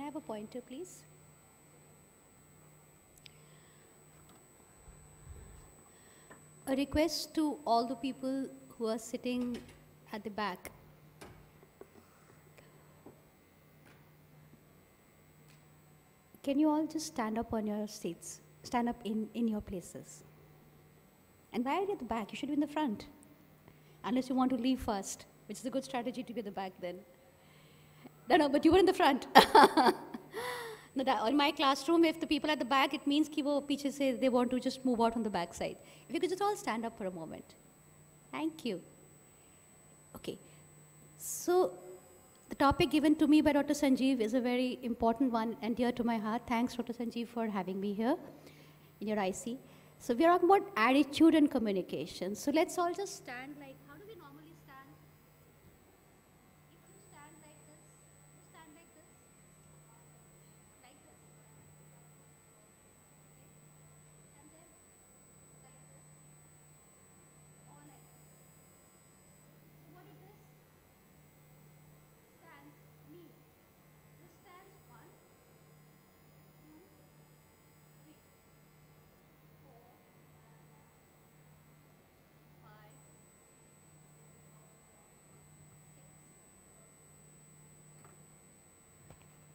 Can I have a pointer, please? A request to all the people who are sitting at the back. Can you all just stand up on your seats? Stand up in, in your places. And why are you at the back? You should be in the front. Unless you want to leave first, which is a good strategy to be at the back then. No, no, but you were in the front. no, that, in my classroom, if the people at the back, it means that they want to just move out on the back side. If you could just all stand up for a moment. Thank you. Okay. So, the topic given to me by Dr. Sanjeev is a very important one and dear to my heart. Thanks, Dr. Sanjeev, for having me here in your IC. So, we are talking about attitude and communication. So, let's all just stand like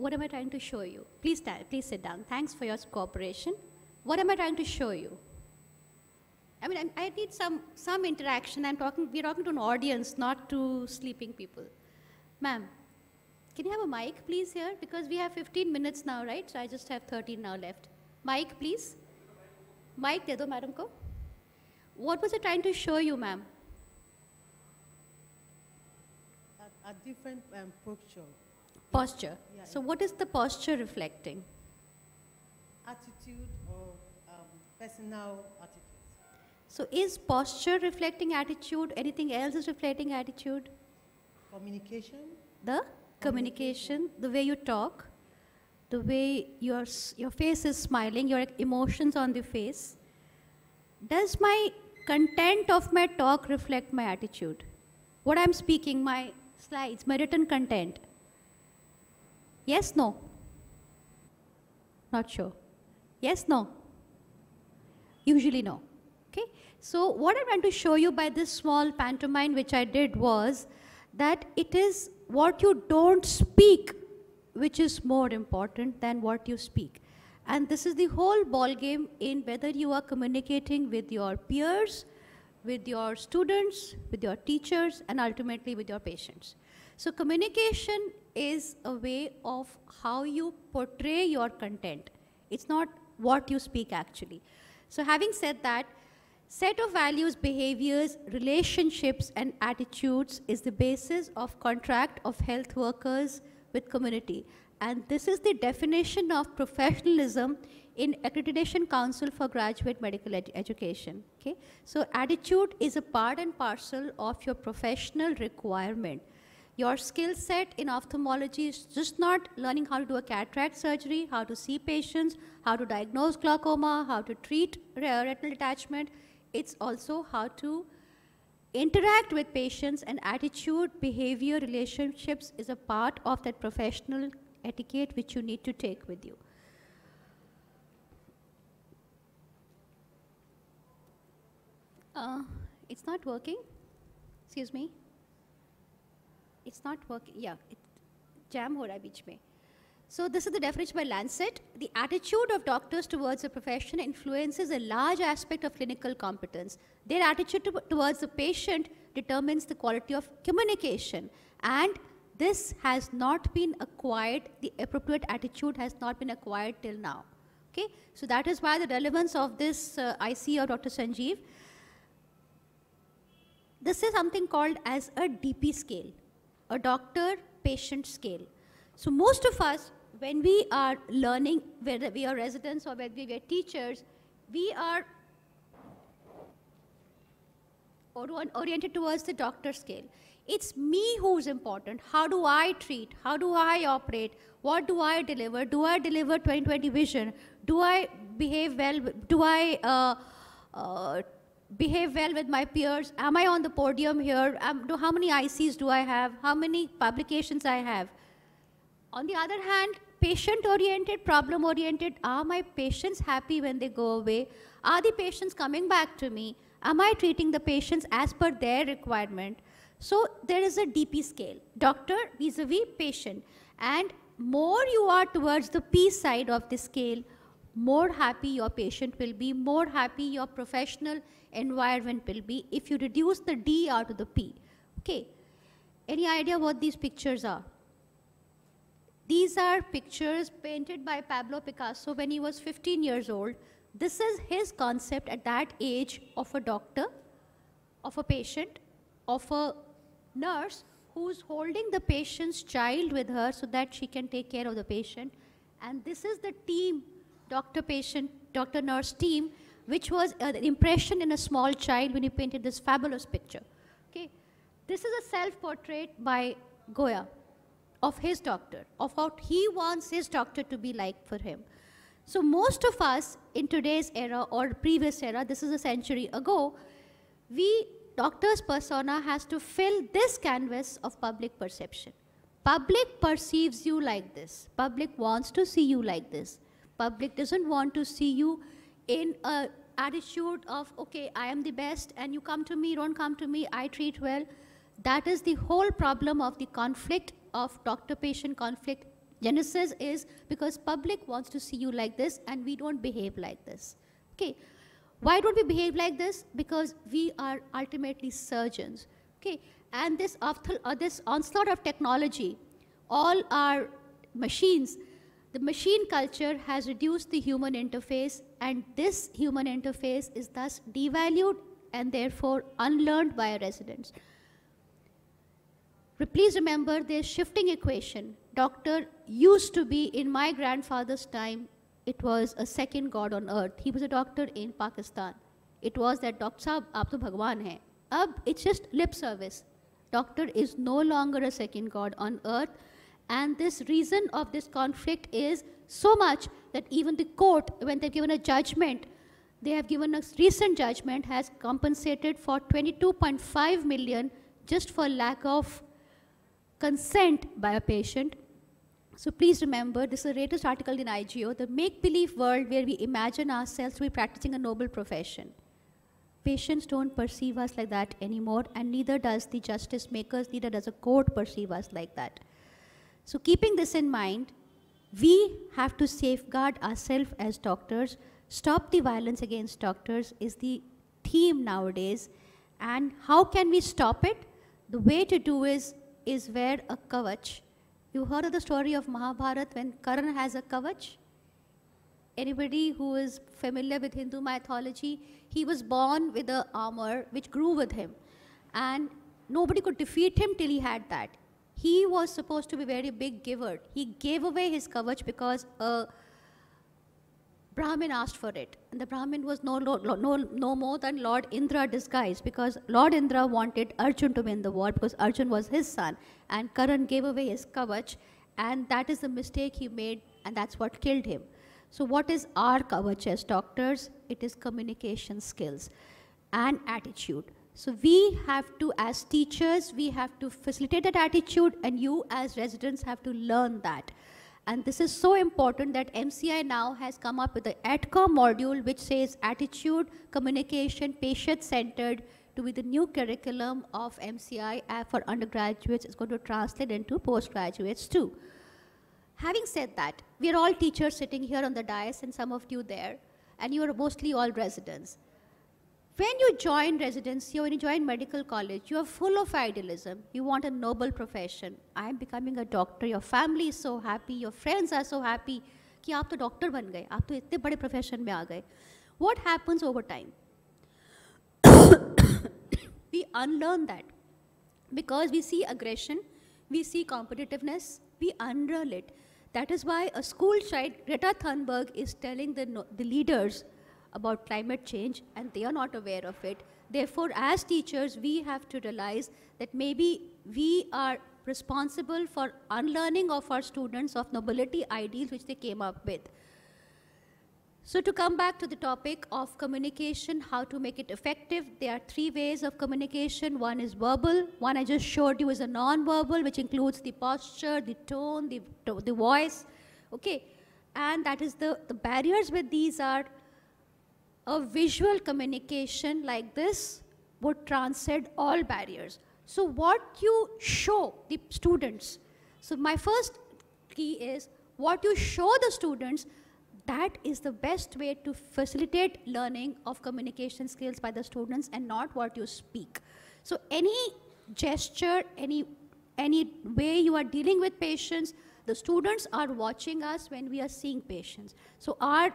What am I trying to show you? Please, please sit down. Thanks for your cooperation. What am I trying to show you? I mean, I'm- I need some, some interaction. I'm talking, we're talking to an audience, not to sleeping people. Ma'am, can you have a mic, please, here? Because we have 15 minutes now, right? So I just have 13 now left. Mic, please. Mic de do, madam ko. What was I trying to show you, ma'am? a, a different um, posture, Posture. Yeah, So what is the posture reflecting? attitude or um, personal attitude. So is posture reflecting attitude? Anything else is reflecting attitude? Communication, The communication, the way you talk, the way your, your face is smiling, your emotions on the face. Does my content of my talk reflect my attitude? What I'm speaking, my slides, my written content. Yes, no? Not sure. Yes, no? Usually no. Okay? So what I want to show you by this small pantomime which I did was that it is what you don't speak which is more important than what you speak. And this is the whole ball game in whether you are communicating with your peers, with your students, with your teachers, and ultimately with your patients. So communication is a way of how you portray your content. It's not what you speak actually. So having said that, set of values, behaviors, relationships, and attitudes is the basis of contract of health workers with community. And this is the definition of professionalism in Accreditation Council for Graduate Medical Ed- Education. Okay? So attitude is a part and parcel of your professional requirement. Your skill set in ophthalmology is just not learning how to do a cataract surgery, how to see patients, how to diagnose glaucoma, how to treat retinal detachment. It's also how to interact with patients and attitude, behavior, relationships is a part of that professional etiquette which you need to take with you. Uh, it's not working. Excuse me. It's not working. Yeah, it jam ho raha hai. So this is the definition by Lancet. The attitude of doctors towards the profession influences a large aspect of clinical competence. Their attitude to- towards the patient determines the quality of communication. And this has not been acquired, the appropriate attitude has not been acquired till now. Okay, so that is why the relevance of this uh, IC of Dr. Sanjeev. This is something called as a DP scale, a doctor patient scale. So most of us, when we are learning, whether we are residents or whether we are teachers, we are oriented towards the doctor scale. It's me who's important. How do I treat? How do I operate? What do I deliver? Do I deliver 2020 vision? Do I behave well? Do I uh, uh, behave well with my peers? Am I on the podium here? Am, do, how many ICs do I have? How many publications I have? On the other hand, patient oriented, problem oriented? Are my patients happy when they go away? Are the patients coming back to me? Am I treating the patients as per their requirement? So there is a DP scale, doctor vis-a-vis patient. And more you are towards the P side of the scale, more happy your patient will be, more happy your professional environment will be if you reduce the D out to the P. Okay. Any idea what these pictures are? These are pictures painted by Pablo Picasso when he was 15 years old. This is his concept at that age of a doctor, of a patient, of a nurse who's holding the patient's child with her so that she can take care of the patient. And this is the team, doctor patient, doctor nurse team, which was an impression in a small child when he painted this fabulous picture. Okay. This is a self-portrait by Goya of his doctor, of what he wants his doctor to be like for him. So most of us in today's era or previous era, this is a century ago, we, doctor's persona has to fill this canvas of public perception. Public perceives you like this. Public wants to see you like this. Public doesn't want to see you in a attitude of, okay, I am the best and you come to me, don't come to me, I treat well. That is the whole problem of the conflict of doctor-patient conflict genesis is because public wants to see you like this and we don't behave like this. Okay. Why don't we behave like this? Because we are ultimately surgeons. Okay. And this, uh, this onslaught of technology, all our machines, the machine culture has reduced the human interface and this human interface is thus devalued and therefore unlearned by our residents. Please remember this shifting equation. Doctor used to be in my grandfather's time, it was a second god on earth. He was a doctor in Pakistan. It was that Doctor Saab, aap to Bhagwan hai. Ab, it's just lip service. Doctor is no longer a second god on earth. And this reason of this conflict is so much that even the court, when they've given a judgment, they have given a recent judgment, has compensated for 22.5 million just for lack of consent by a patient. So please remember, this is the latest article in IGO, the make-believe world where we imagine ourselves to be practicing a noble profession. Patients don't perceive us like that anymore, and neither does the justice makers, neither does a court perceive us like that. So keeping this in mind, we have to safeguard ourselves as doctors. Stop the violence against doctors is the theme nowadays. And how can we stop it? The way to do is is wear a kavach. You heard of the story of Mahabharat when Karan has a kavach? Anybody who is familiar with Hindu mythology, he was born with a armor which grew with him. And nobody could defeat him till he had that. He was supposed to be very big giver. He gave away his kavach because a Brahmin asked for it. And the Brahmin was no, no, no, no more than Lord Indra disguised because Lord Indra wanted Arjun to win the war because Arjun was his son. And Karan gave away his kavach. And that is the mistake he made, and that's what killed him. So, what is our kavach as doctors? It is communication skills and attitude. So, we have to, as teachers, we have to facilitate that attitude, and you, as residents, have to learn that. And this is so important that MCI now has come up with the AETCOM module which says attitude, communication, patient-centered to be the new curriculum of MCI uh, for undergraduates. It's going to translate into postgraduates too. Having said that, we are all teachers sitting here on the dais and some of you there, and you are mostly all residents When you join residency or when you join medical college, you are full of idealism. You want a noble profession. I am becoming a doctor. Your family is so happy. Your friends are so happy कि आप तो doctor बन गए आप तो इतने बड़े profession में आ गए what happens over time we unlearn that because we see aggression we see competitiveness we unlearn it that is why a school child greta thunberg is telling the, the leaders about climate change and they are not aware of it. Therefore, as teachers, we have to realize that maybe we are responsible for unlearning of our students of nobility ideals which they came up with. So to come back to the topic of communication, how to make it effective, there are three ways of communication. One is verbal, one I just showed you is a non-verbal, which includes the posture, the tone, the, the voice. Okay, and that is the, the barriers with these are a visual communication like this would transcend all barriers. So what you show the students, so my first key is what you show the students, that is the best way to facilitate learning of communication skills by the students and not what you speak. So any gesture, any, any way you are dealing with patients, the students are watching us when we are seeing patients. So our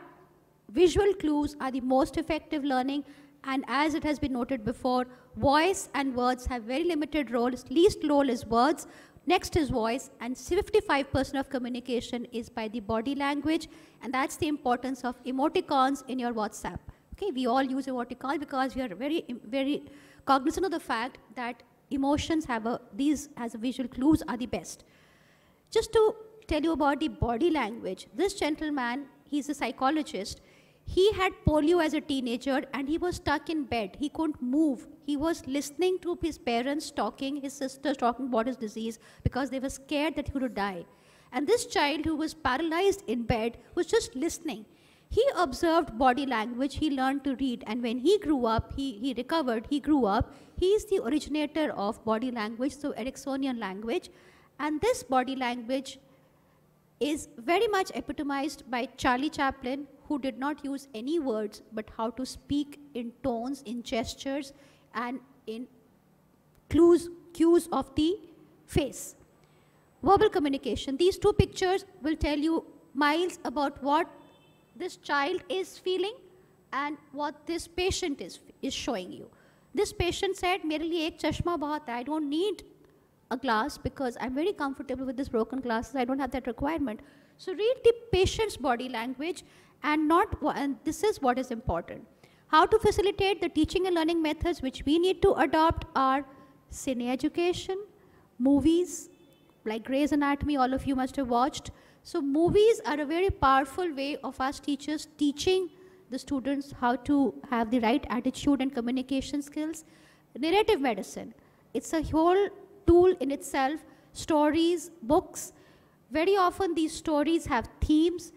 visual clues are the most effective learning and as it has been noted before, voice and words have very limited roles. Least role is words, next is voice, and 55% of communication is by the body language, and that's the importance of emoticons in your WhatsApp. Okay, we all use emoticons because we are very, very cognizant of the fact that emotions have a, these as a visual clues are the best. Just to tell you about the body language, this gentleman, he's a psychologist, he had polio as a teenager and he was stuck in bed. He couldn't move. He was listening to his parents talking, his sisters talking about his disease because they were scared that he would die. And this child who was paralyzed in bed was just listening. He observed body language, he learned to read, and when he grew up, he, he recovered, he grew up. He is the originator of body language, so Ericksonian language. And this body language is very much epitomized by Charlie Chaplin, who did not use any words but how to speak in tones, in gestures, and in clues, cues of the face. Verbal communication. These two pictures will tell you miles about what this child is feeling and what this patient is, is showing you. This patient said, मेरे लिए एक चश्मा बहुत है. I don't need a glass because I'm very comfortable with this broken glasses. I don't have that requirement. So read the patient's body language and not and this is what is important. How to facilitate the teaching and learning methods which we need to adopt are cine education, movies like Grey's Anatomy, all of you must have watched. So movies are a very powerful way of us teachers teaching the students how to have the right attitude and communication skills. Narrative medicine, it's a whole tool in itself. Stories, books, very often these stories have themes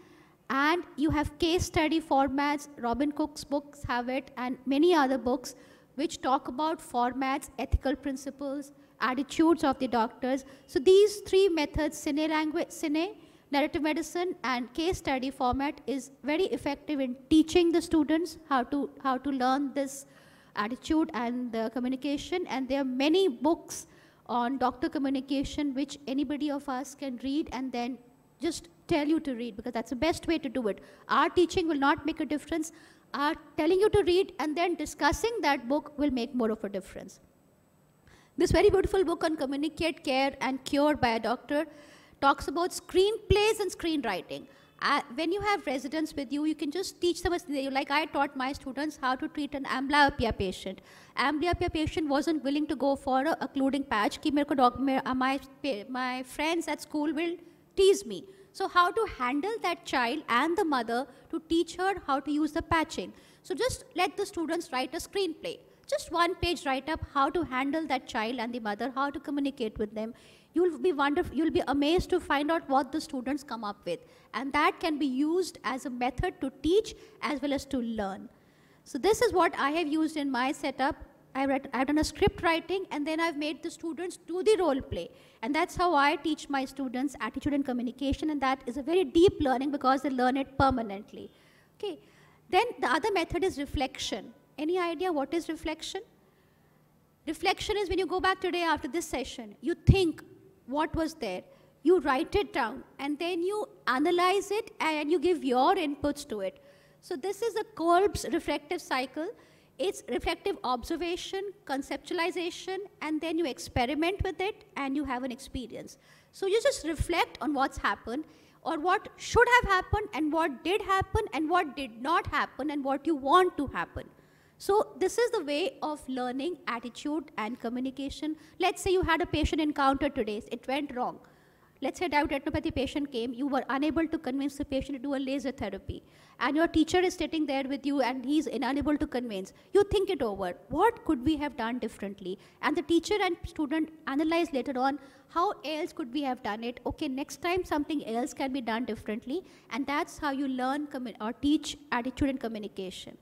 and you have case study formats. Robin Cook's books have it and many other books which talk about formats, ethical principles, attitudes of the doctors. So these three methods, cine language, cine, narrative medicine and case study format is very effective in teaching the students how to, how to learn this attitude and the communication. And there are many books on doctor communication which anybody of us can read and then just tell you to read because that's the best way to do it. Our teaching will not make a difference. Our telling you to read and then discussing that book will make more of a difference. This very beautiful book on communicate, care, and cure by a doctor talks about screenplays and screenwriting. Uh, when you have residents with you, you can just teach them, like I taught my students how to treat an amblyopia patient. Amblyopia patient wasn't willing to go for a occluding patch. Uh, my, my friends at school will tease me. So how to handle that child and the mother to teach her how to use the patching. So just let the students write a screenplay. Just one page write up how to handle that child and the mother, how to communicate with them. You'll be wonderful, you'll be amazed to find out what the students come up with. And that can be used as a method to teach as well as to learn. So this is what I have used in my setup I read, I've done a script writing and then I've made the students do the role play. And that's how I teach my students attitude and communication and that is a very deep learning because they learn it permanently. Okay. Then the other method is reflection. Any idea what is reflection? Reflection is when you go back today after this session, you think what was there, you write it down, and then you analyze it and you give your inputs to it. So this is a Kolb's reflective cycle it's reflective observation, conceptualization, and then you experiment with it and you have an experience. So you just reflect on what's happened or what should have happened and what did happen and what did not happen and what you want to happen. So this is the way of learning attitude and communication. Let's say you had a patient encounter today, it went wrong. let's say diabetic patient came, you were unable to convince the patient to do a laser therapy, and your teacher is sitting there with you and he's unable to convince. You think it over. What could we have done differently? And the teacher and student analyze later on how else could we have done it. Okay, next time something else can be done differently, and that's how you learn or teach attitude and communication.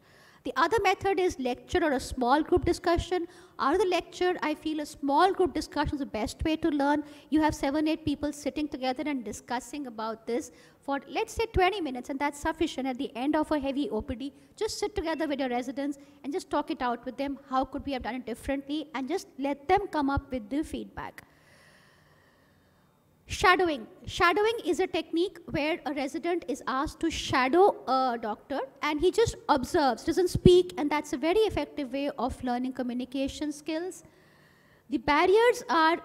The other method is lecture or a small group discussion. Out the lecture, I feel a small group discussion is the best way to learn. You have seven, eight people sitting together and discussing about this for, let's say, 20 minutes, and that's sufficient. At the end of a heavy OPD, just sit together with your residents and just talk it out with them. How could we have done it differently? And just let them come up with the feedback. Shadowing. Shadowing is a technique where a resident is asked to shadow a doctor and he just observes, doesn't speak, and that's a very effective way of learning communication skills. The barriers are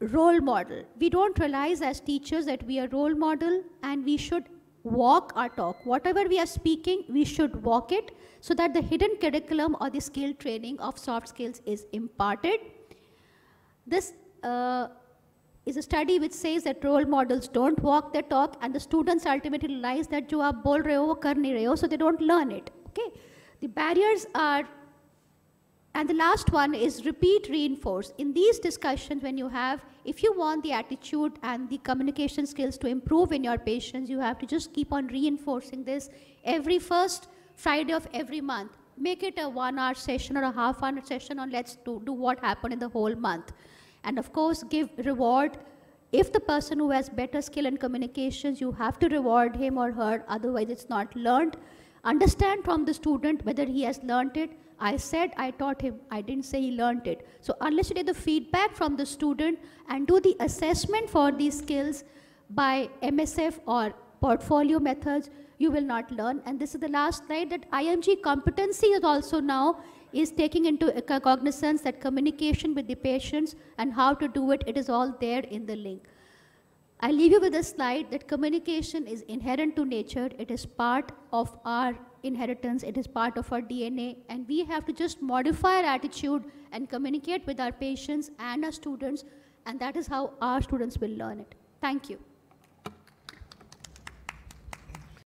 role model. We don't realize as teachers that we are role model and we should walk our talk. Whatever we are speaking, we should walk it so that the hidden curriculum or the skill training of soft skills is imparted. This uh, is a study which says that role models don't walk their talk and the students ultimately realize that you are bol rahe kar nahi so they don't learn it. Okay? The barriers are, and the last one is repeat reinforce. In these discussions, when you have, if you want the attitude and the communication skills to improve in your patients, you have to just keep on reinforcing this every first Friday of every month. Make it a one hour session or a half hour session on let's do, do what happened in the whole month and of course give reward. If the person who has better skill in communications you have to reward him or her. Otherwise it's not learned. Understand from the student whether he has learned it. I said i taught him. I didn't say he learned it. So unless you get the feedback from the student and do the assessment for these skills by msf or portfolio methods you will not learn. And this is the last slide that img competency is also now is taking into cognizance that communication with the patients and how to do it, it is all there in the link. I leave you with a slide that communication is inherent to nature. It is part of our inheritance. It is part of our DNA. And we have to just modify our attitude and communicate with our patients and our students. And that is how our students will learn it. Thank you.